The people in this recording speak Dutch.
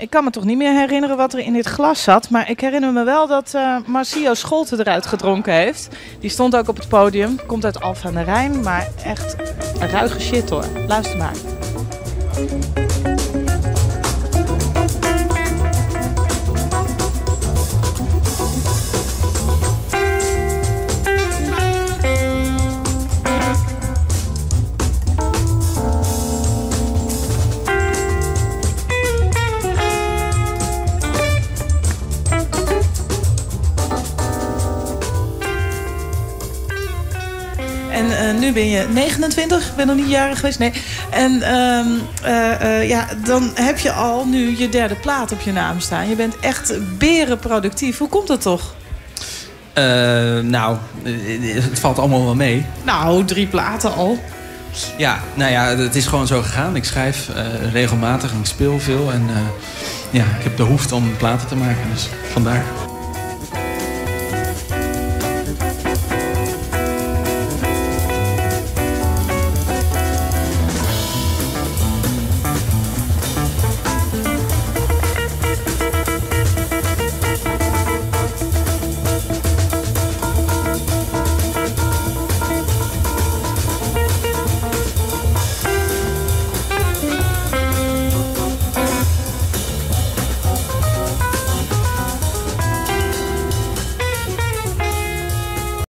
Ik kan me toch niet meer herinneren wat er in dit glas zat. Maar ik herinner me wel dat uh, Marcio Scholte eruit gedronken heeft. Die stond ook op het podium. Komt uit Alphen aan de Rijn. Maar echt ruige shit hoor. Luister maar. En uh, nu ben je 29, ben nog niet jarig geweest. Nee. En uh, uh, ja, dan heb je al nu je derde plaat op je naam staan. Je bent echt berenproductief. Hoe komt dat toch? nou, het valt allemaal wel mee. Nou, drie platen al. Ja, nou ja, het is gewoon zo gegaan. Ik schrijf regelmatig en ik speel veel. En ja, ik heb de behoefte om platen te maken. Dus vandaar.